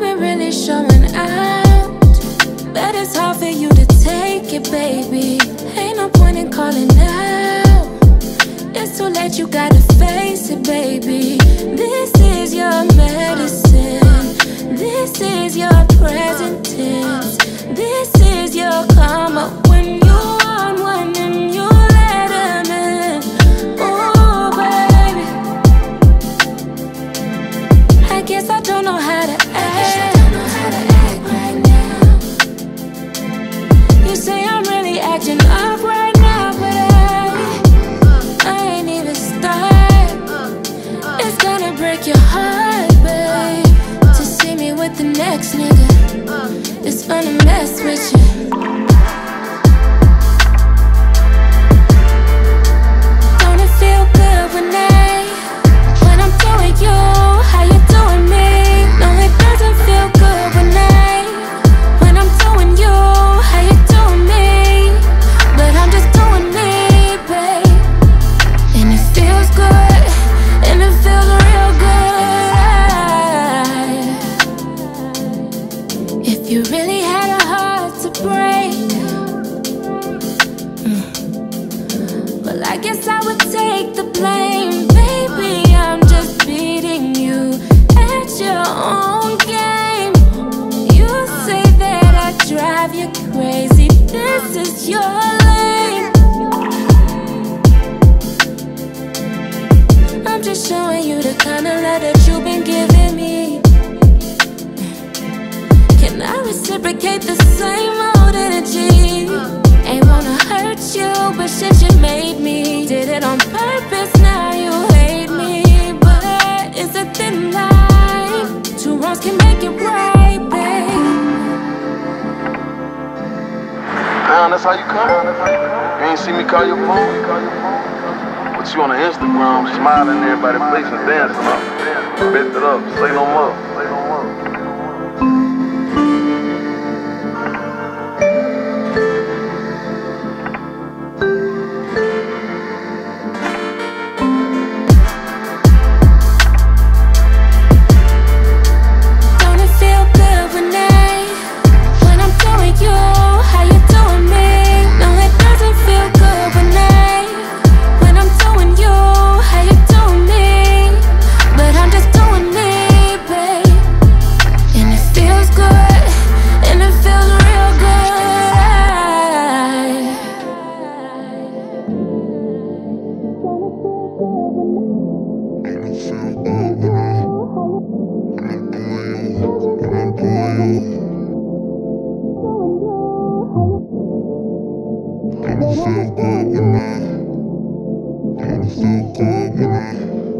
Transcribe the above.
money's showing out. Bet it's hard for you to take it, baby. Ain't no point in calling now. It's too late, you gotta face it, baby. Next nigga. It's gonna mess with you. Mm. well, I guess I would take the blame, baby. I'm just beating you at your own game. You say that I drive you crazy. This is your. I'm just showing you the kind of love that you've been giving me. Can I reciprocate the same energy? Ain't wanna hurt you, but shit, you made me. Did it on purpose, now you hate me. But it's a thin line. Two wrongs can make it right, babe. Damn, that's how you come? You ain't see me call your phone? But you on the Instagram, smiling, everybody placing, dancing up. Bet it up. Say no more. Feel good when I, it feel good I.